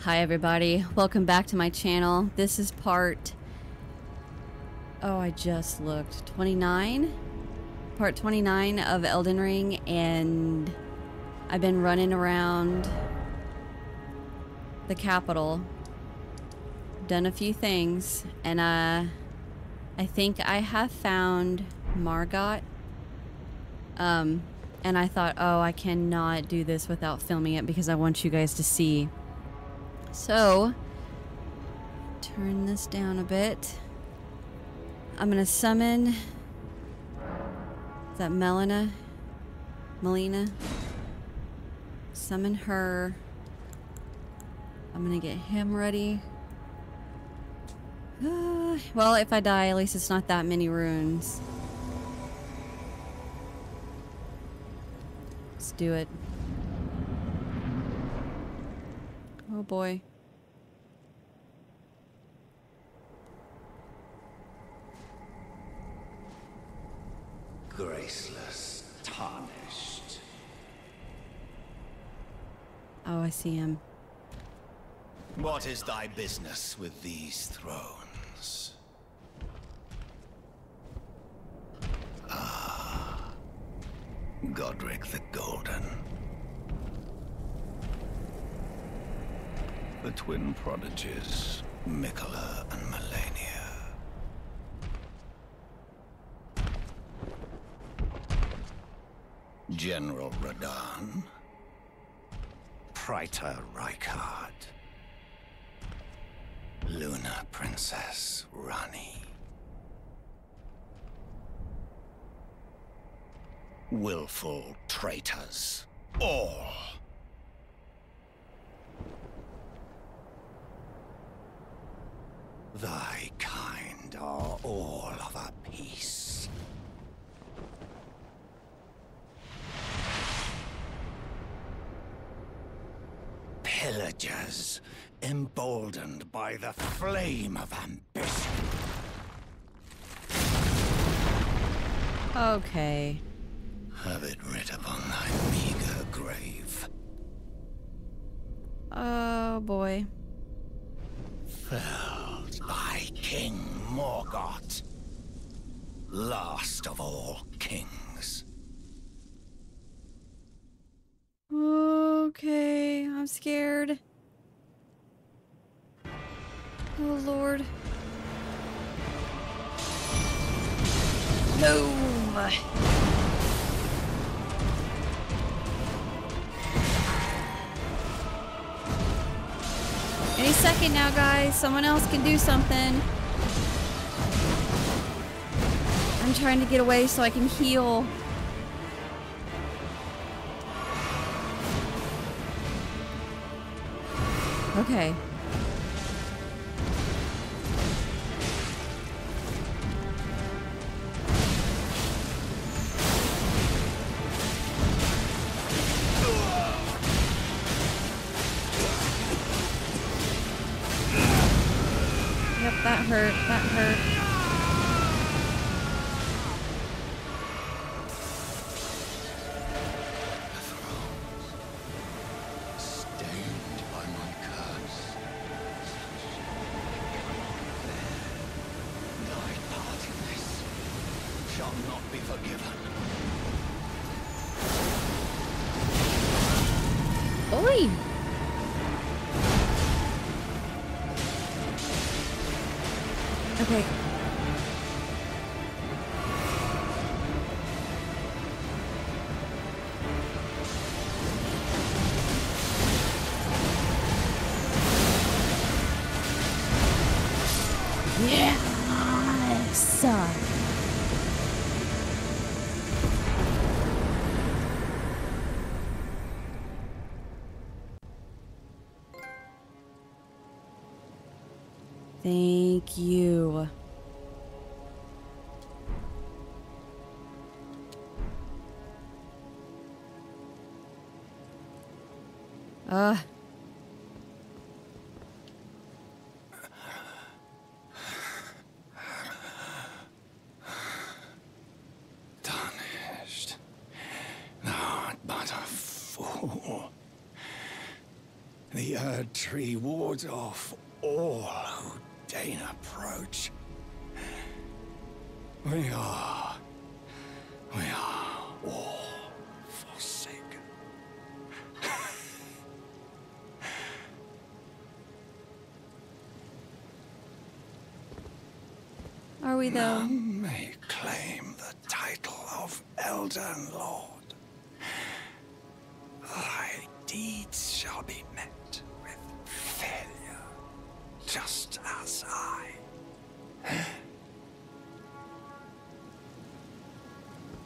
Hi everybody, welcome back to my channel. This is part... Oh, I just looked. 29? Part 29 of Elden Ring, and I've been running around the capital. Done a few things, and uh, I think I have found Morgott. Um, and I thought, oh, I cannot do this without filming it because I want you guys to see so, turn this down a bit. I'm gonna summon. Is that Melina? Melina? Summon her. I'm gonna get him ready. Uh, well, if I die, at least it's not that many runes. Let's do it. Oh boy. Graceless, tarnished. Oh, I see him. What is thy business with these thrones? Ah, Godrick the Golden. The twin prodigies, Miquella and Malenia. General Radahn, Praetor Rykard, Lunar Princess Ranni. Willful traitors, all. Thy kind are all of a piece. Pillagers, emboldened by the flame of ambition. Okay. Have it writ upon thy meager grave. Oh boy. Fell by King Morgott, last of all kings. Okay, I'm scared. Oh lord. No! Any second now, guys. Someone else can do something. I'm trying to get away so I can heal. Okay. Not be forgiven. Oi! Okay. Thank you. Uh. Tarnished. Thou but a fool. The Erd Tree wards off all who approach. We are... We are all forsaken. Are we though? None may claim the title of Elden Lord.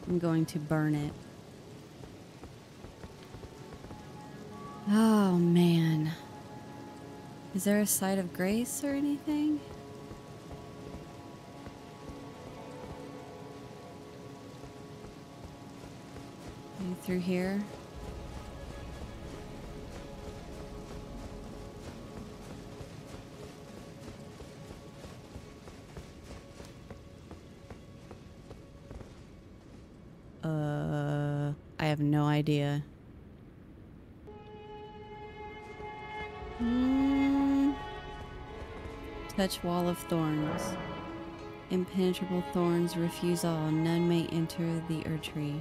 I'm going to burn it. Oh man. Is there a site of grace or anything? Through here? Idea. Hmm. Touch wall of thorns. Impenetrable thorns refuse all. None may enter the Erd tree.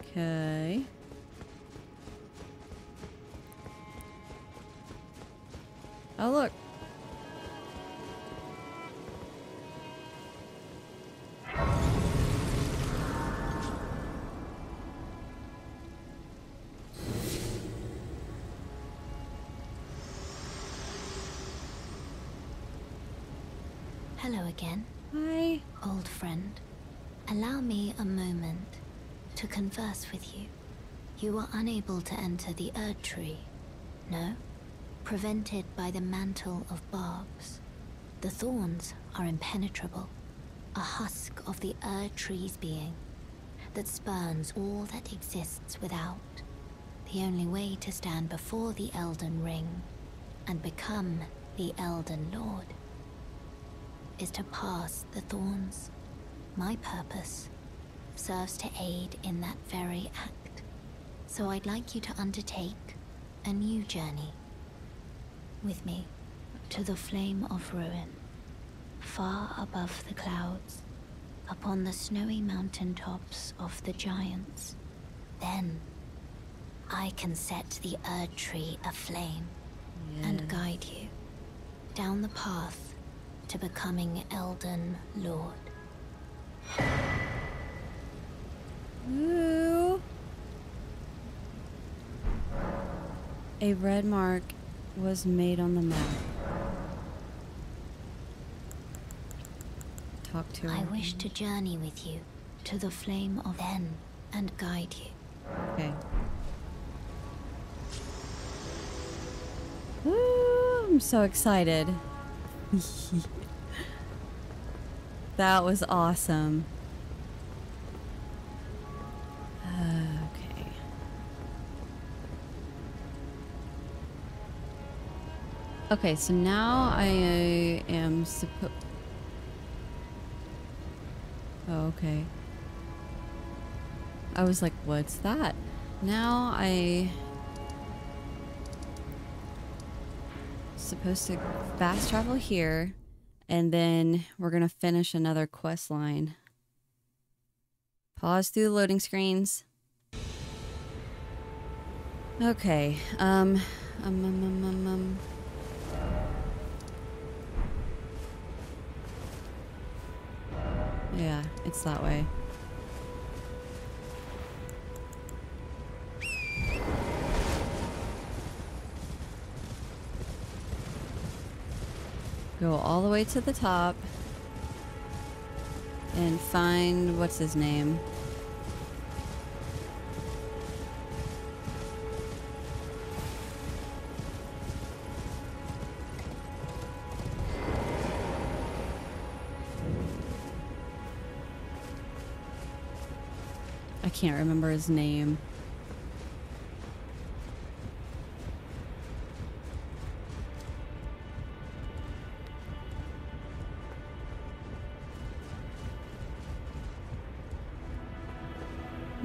Okay. Oh look. Again, old friend. Allow me a moment to converse with you. You were unable to enter the Erd Tree, no? Prevented by the mantle of barbs. The thorns are impenetrable, a husk of the Erd Tree's being that spurns all that exists without. The only way to stand before the Elden Ring and become the Elden Lord is to pass the thorns. My purpose serves to aid in that very act. So I'd like you to undertake a new journey with me to the Flame of Ruin, far above the clouds, upon the snowy mountain tops of the giants. Then I can set the Erd Tree aflame and guide you down the path to becoming Elden Lord. Ooh. A red mark was made on the map. Talk to her. I wish to journey with you to the flame of N and guide you. Okay. Woo, I'm so excited. that was awesome. Okay. Okay, so now I am supposed. Oh, okay. I was like, what's that? Now I supposed to fast travel here and then we're going to finish another quest line. Pause through the loading screens. Okay. Um um um um um, um. Yeah, it's that way. Go all the way to the top and find what's his name. I can't remember his name.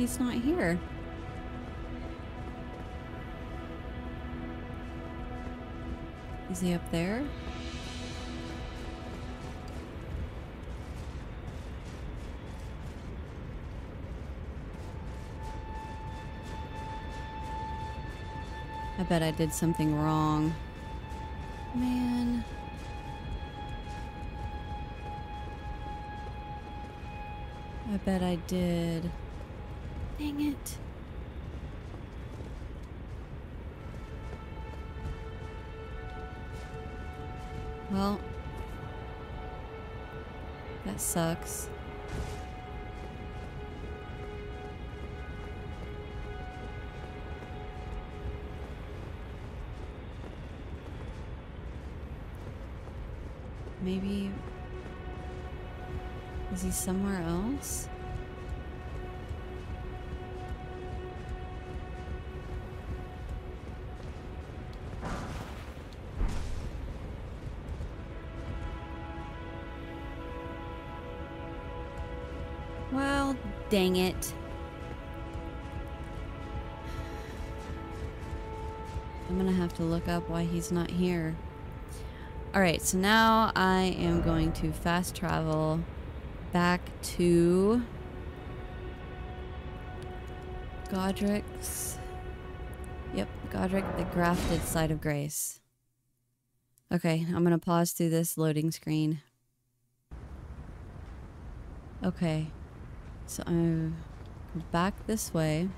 he's not here. Is he up there? I bet I did something wrong. Man. I bet I did. Dang it. Well, that sucks. Maybe. Is he somewhere else? Dang it. I'm gonna have to look up why he's not here. Alright, so now I am going to fast travel back to Godrick's. Yep, Godric, the grafted side of grace. Okay, I'm gonna pause through this loading screen. Okay, so I'm back this way.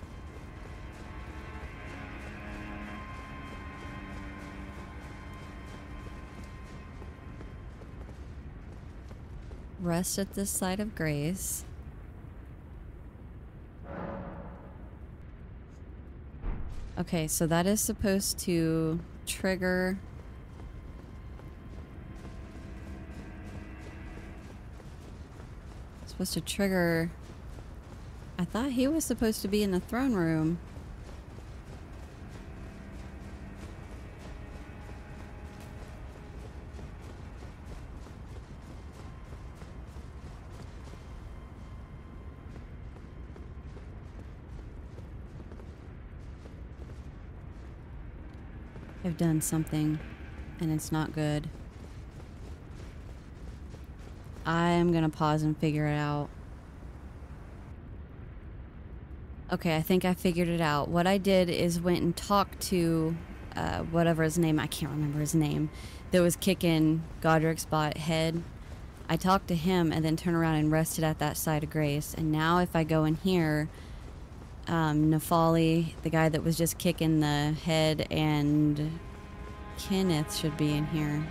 Rest at this side of grace. Okay, so that is supposed to trigger supposed to trigger I thought he was supposed to be in the throne room. I've done something and it's not good. I am gonna pause and figure it out. Okay, I think I figured it out. What I did is went and talked to uh, whatever his name, I can't remember his name, that was kicking Godrick's bot head. I talked to him and then turned around and rested at that side of Grace. And now if I go in here, um, Nepheli, the guy that was just kicking the head, and Kenneth should be in here.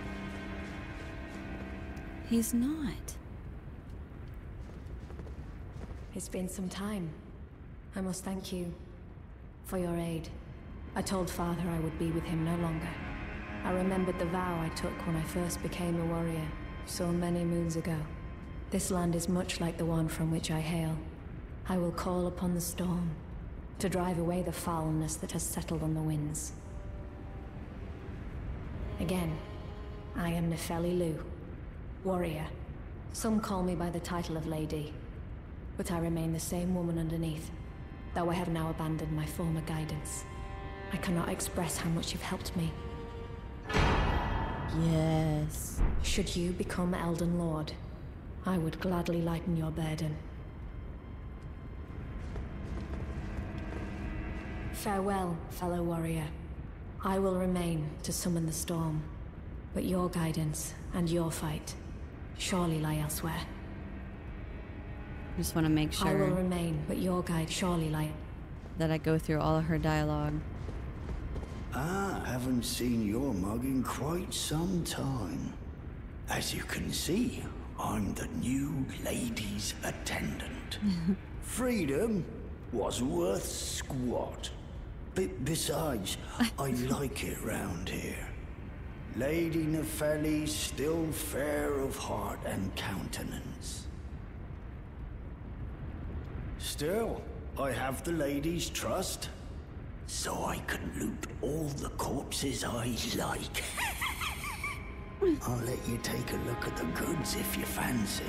He's not. It's been some time. I must thank you for your aid. I told father I would be with him no longer. I remembered the vow I took when I first became a warrior, so many moons ago. This land is much like the one from which I hail. I will call upon the storm to drive away the foulness that has settled on the winds. Again, I am Nepheli Loux, warrior. Some call me by the title of Lady, but I remain the same woman underneath, though I have now abandoned my former guidance. I cannot express how much you've helped me. Yes. Should you become Elden Lord, I would gladly lighten your burden. Farewell, fellow warrior. I will remain to summon the storm, but your guidance and your fight surely lie elsewhere. Just want to make sure. I will remain, but your guide surely lie. that I go through all of her dialogue. I haven't seen your mug in quite some time. As you can see, I'm the new lady's attendant. Freedom was worth squat. Be- besides, I like it round here. Lady Nepheli's still fair of heart and countenance. Still, I have the lady's trust, so I can loot all the corpses I like. I'll let you take a look at the goods if you fancy.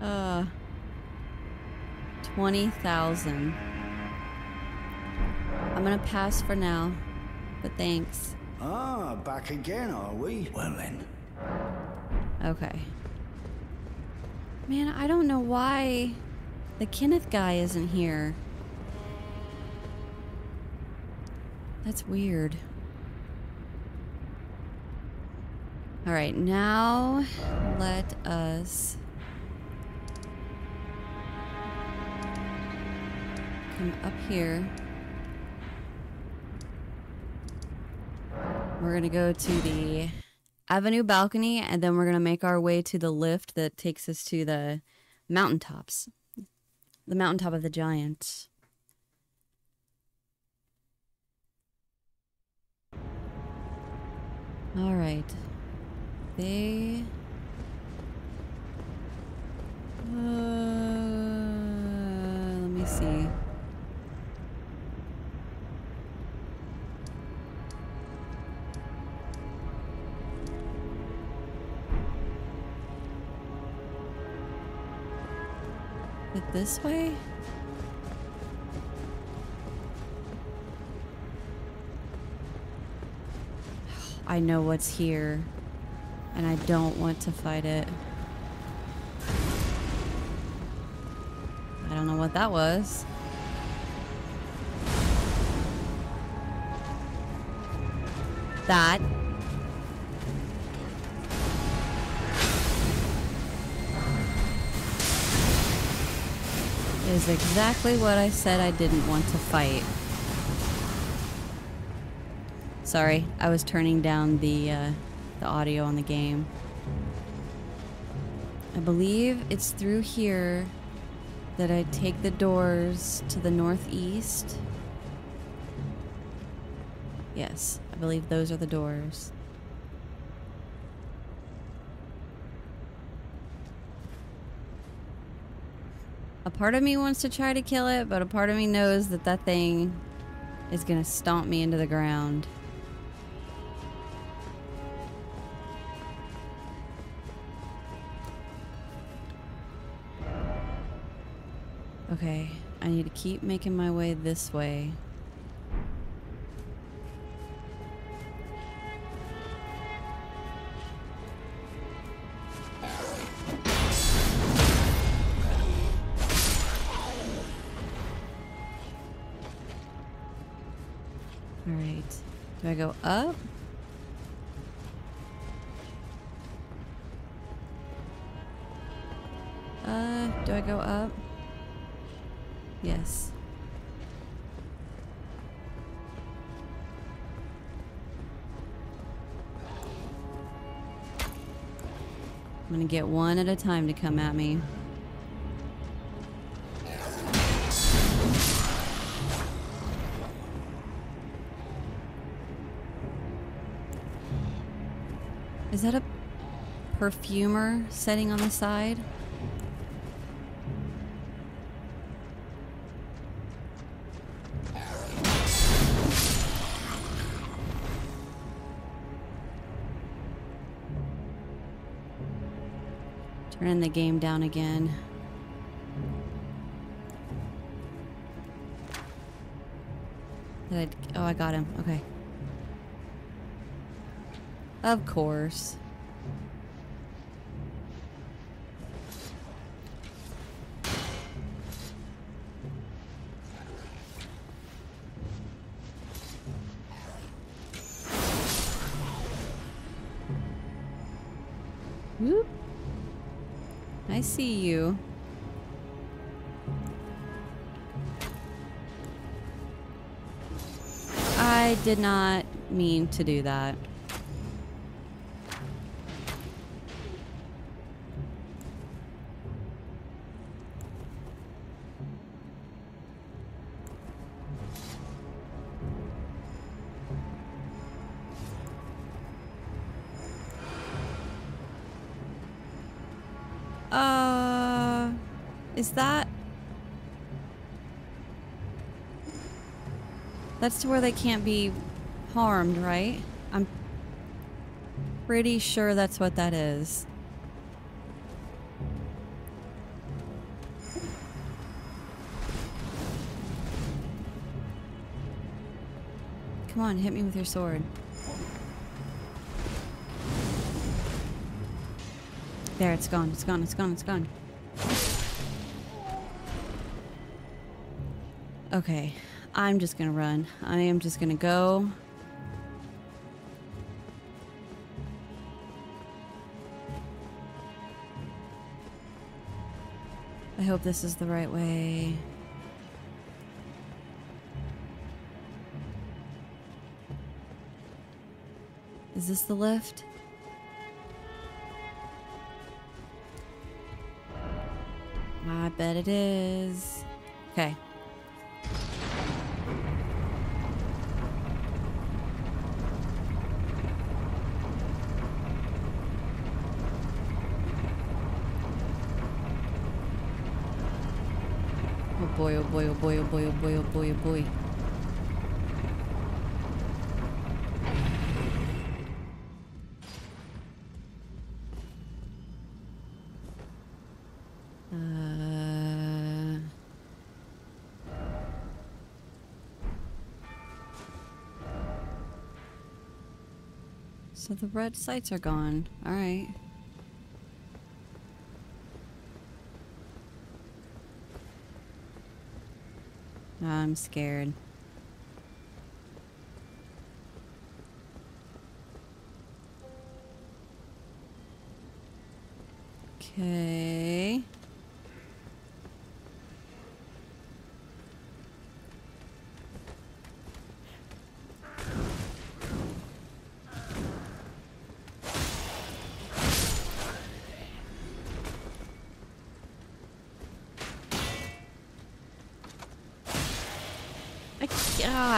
Uh. 20,000. I'm gonna pass for now, but thanks. Ah, back again, are we? Well then. Okay. Man, I don't know why the Kenneth guy isn't here. That's weird. All right, now let us come up here. We're gonna go to the avenue balcony and then we're gonna make our way to the lift that takes us to the mountaintops. The mountaintop of the giants. All right. They. Uh, let me see. It this way? I know what's here, and I don't want to fight it. I don't know what that was. That. Is exactly what I said I didn't want to fight. Sorry, I was turning down the uh, the audio on the game. I believe it's through here that I take the doors to the northeast. Yes, I believe those are the doors. A part of me wants to try to kill it, but a part of me knows that that thing is gonna stomp me into the ground. Okay, I need to keep making my way this way. Alright. Do I go up? Uh, do I go up? Yes. I'm gonna get one at a time to come at me. Perfumer setting on the side? Turning the game down again. Did I, oh, I got him. Okay. Of course. Whoop. I see you. I did not mean to do that. that's to where they can't be harmed, right? I'm pretty sure that's what that is. Come on, hit me with your sword. There, it's gone, it's gone, it's gone, it's gone. Okay. I'm just gonna run. I am just gonna go. I hope this is the right way. Is this the lift? I bet it is. Okay. Oh boy, oh boy, oh boy, oh boy, oh boy, oh boy, oh boy. Uh, so the red sights are gone. All Oh, I'm scared.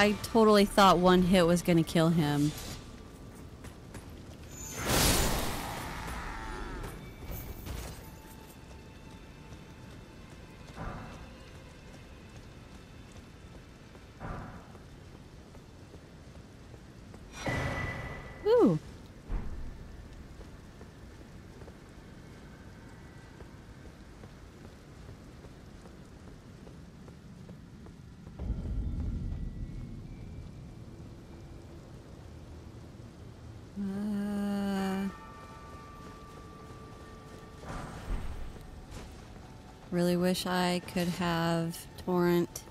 I totally thought one hit was gonna kill him. Really wish I could have torrent.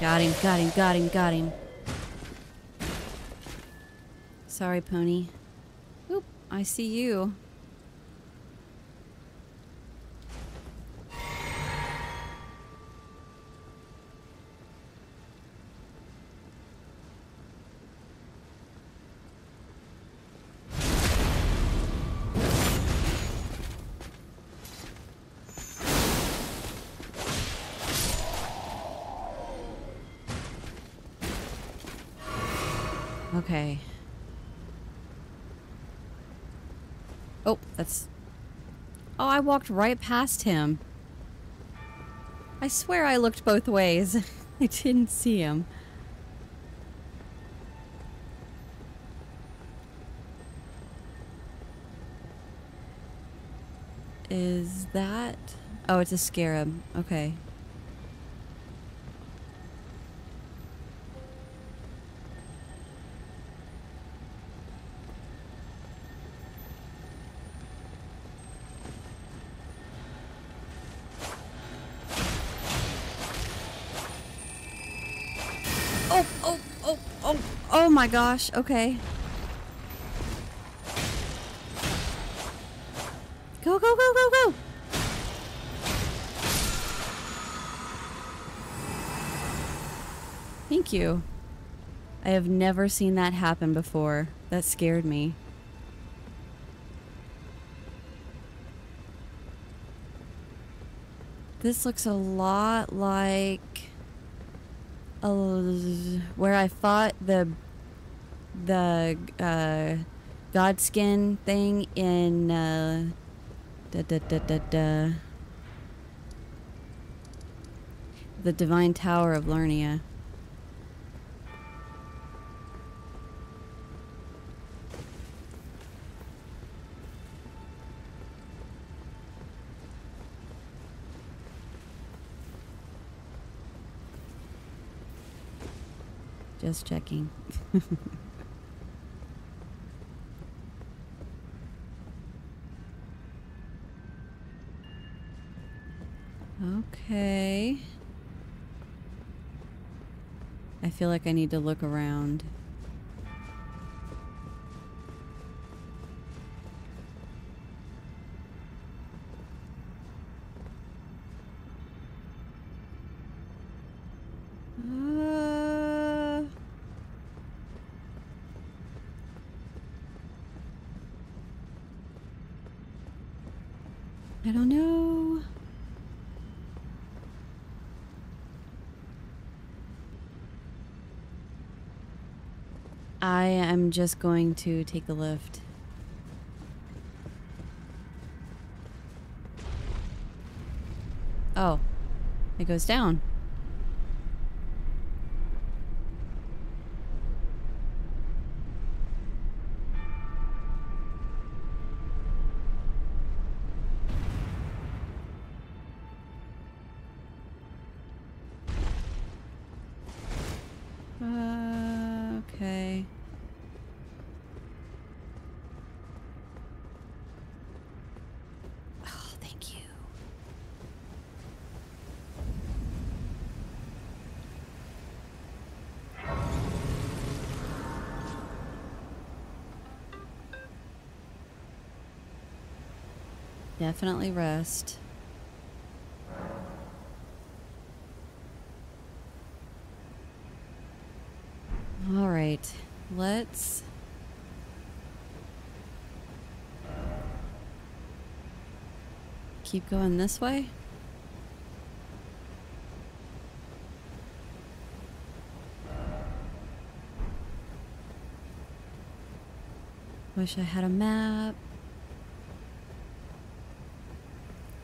Got him, got him, got him, got him. Sorry, pony. Oop, I see you. Walked right past him. I swear I looked both ways. I didn't see him. Is that... Oh, it's a scarab. Okay. Oh, my gosh. Okay. Go, go, go, go, go. Thank you. I have never seen that happen before. That scared me. This looks a lot like uh, where I fought the the uh, Godskin thing in uh, da, da, da, da, da, the Divine Tower of Liurnia. Just checking. okay. I feel like I need to look around. Uh, I don't know. I am just going to take the lift. Oh, it goes down. Uh, okay. Definitely rest. All right, let's. Keep going this way. Wish I had a map.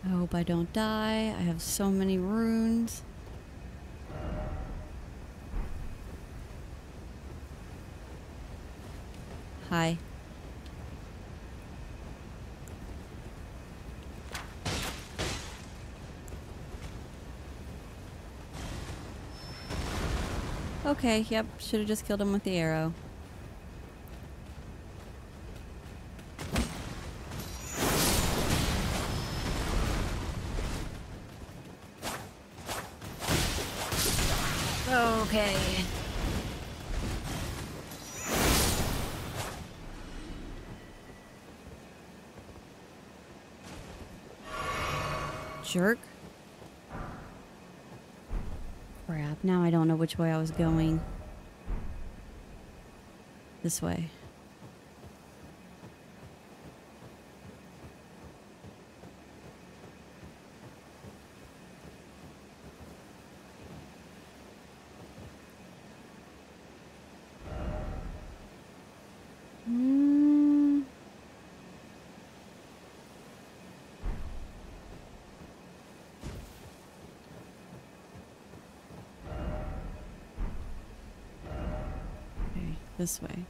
I hope I don't die. I have so many runes. Hi. Okay, yep, should have just killed him with the arrow. Okay. Jerk. Crap, now I don't know which way I was going. This way. Mm. Okay, this way.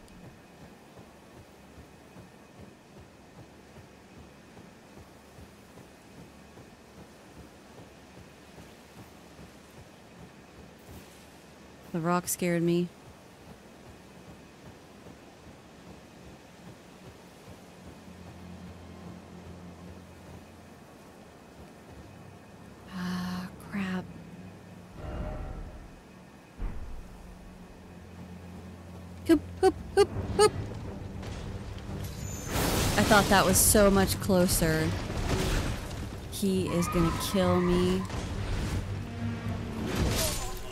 The rock scared me. Ah, crap. Hoop, hoop, hoop, hoop. I thought that was so much closer. He is gonna kill me.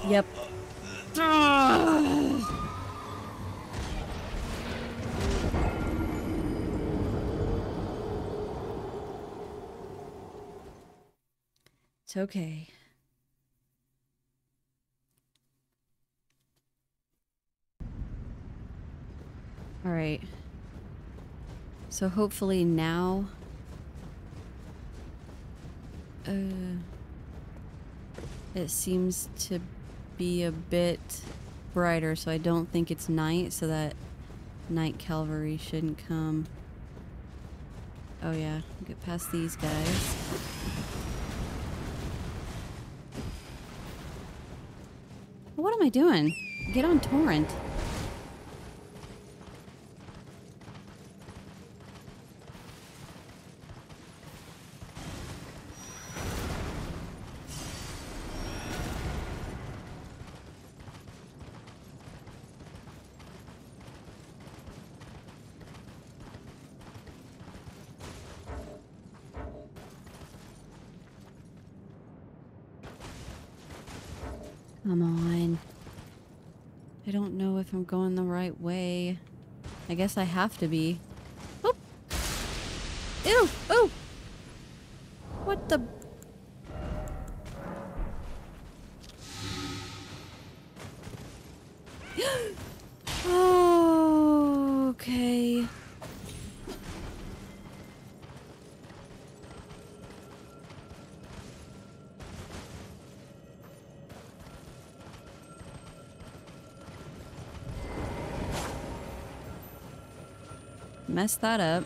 Yep. It's okay. All right. So hopefully now uh it seems to be a bit brighter so I don't think it's night so that night cavalry shouldn't come. Oh yeah, get past these guys. What am I doing? get on torrent. Come on. I don't know if I'm going the right way. I guess I have to be. Oop! Ew! Messed that up.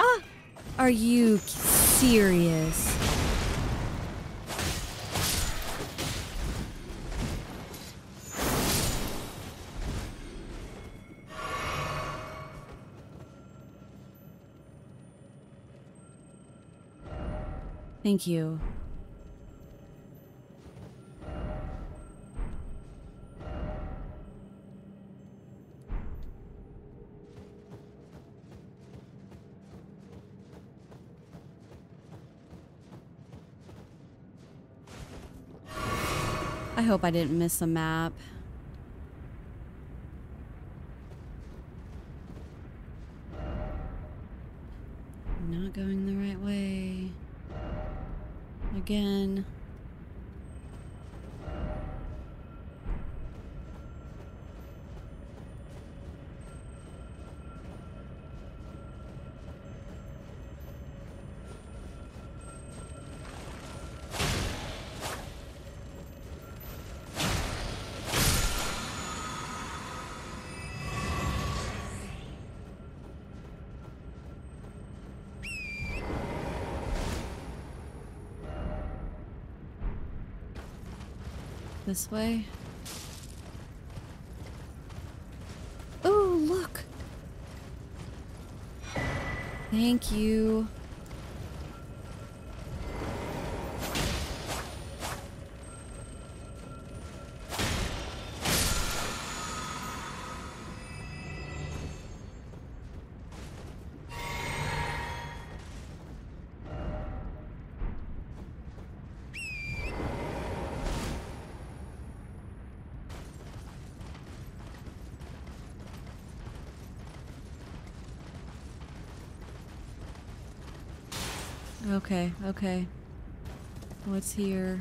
Ah! Are you serious? Thank you. I hope I didn't miss a map. This way. Oh, look. Thank you. Okay, okay. What's here?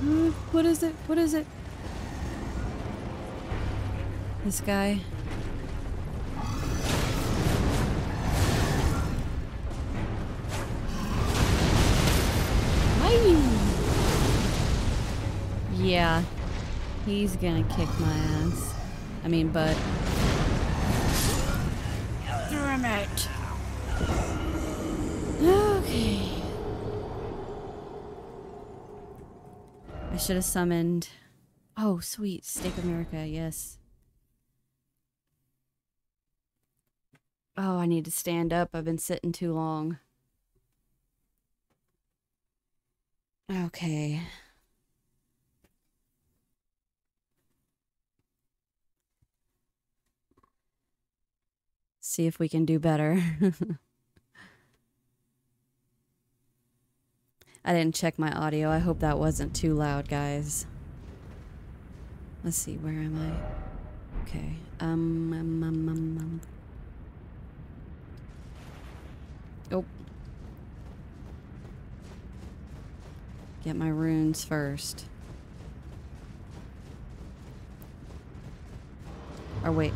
Uh, What is it? What is it? This guy. He's gonna kick my ass. I mean, but. Damn it. Okay. I should have summoned. Oh, sweet. Of America, yes. Oh, I need to stand up. I've been sitting too long. Okay. See if we can do better. I didn't check my audio. I hope that wasn't too loud, guys. Let's see, where am I? Okay. Um, um, um, um, um. Oh. Get my runes first. Or wait.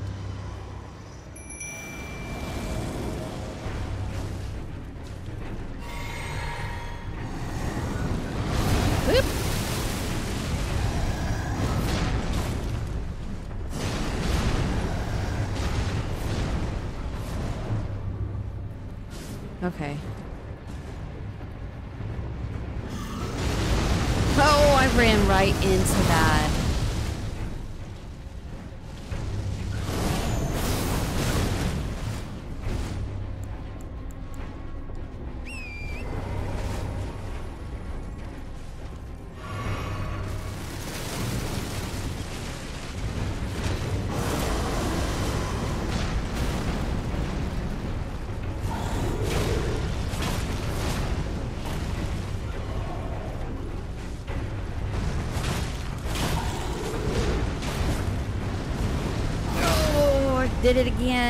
Okay. Oh, I ran right into that.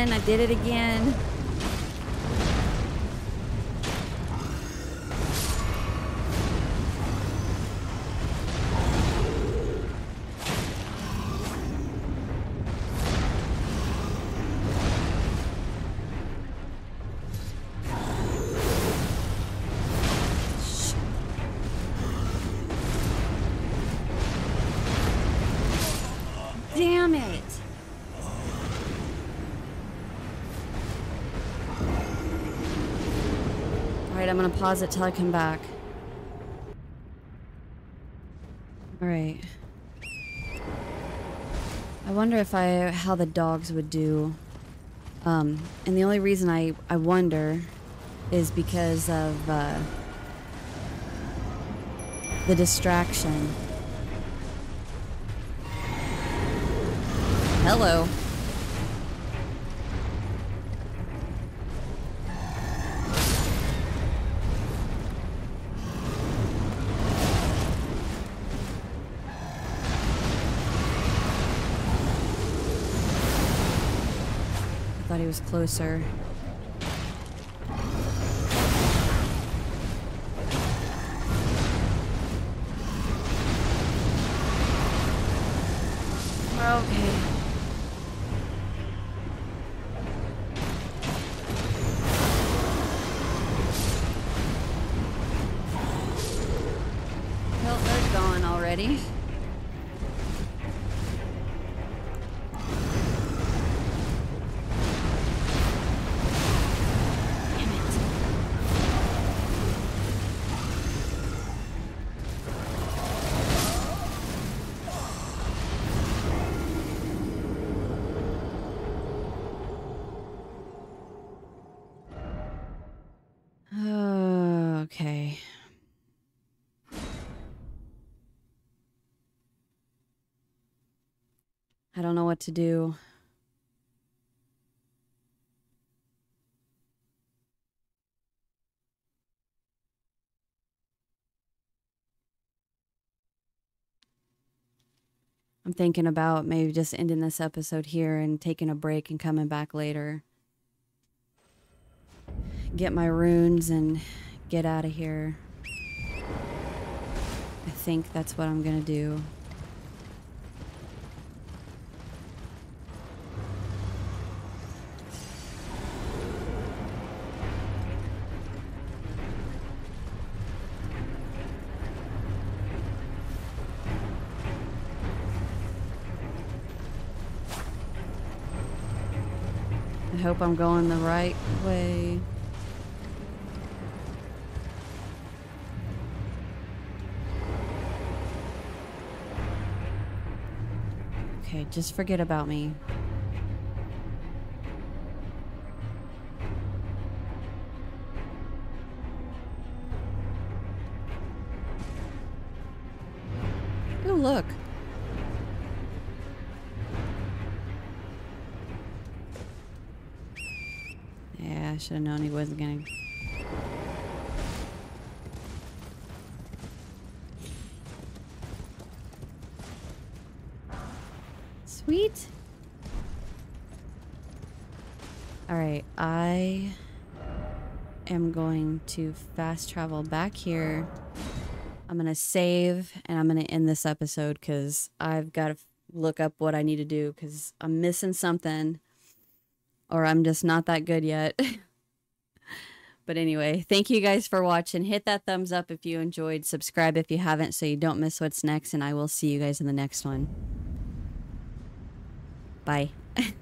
Again. I did it again. Alright, I'm gonna pause it till I come back. Alright. I wonder if I how the dogs would do. Um, and the only reason I, I wonder is because of uh, the distraction. Hello. Closer. I don't know what to do. I'm thinking about maybe just ending this episode here and taking a break and coming back later. Get my runes and get out of here. I think that's what I'm gonna do. I hope I'm going the right way. Okay, just forget about me. Wasn't gonna. Sweet. All right, I am going to fast travel back here. I'm going to save and I'm going to end this episode because I've got to look up what I need to do because I'm missing something or I'm just not that good yet. but anyway, thank you guys for watching. Hit that thumbs up if you enjoyed. Subscribe if you haven't so you don't miss what's next. And I will see you guys in the next one. Bye.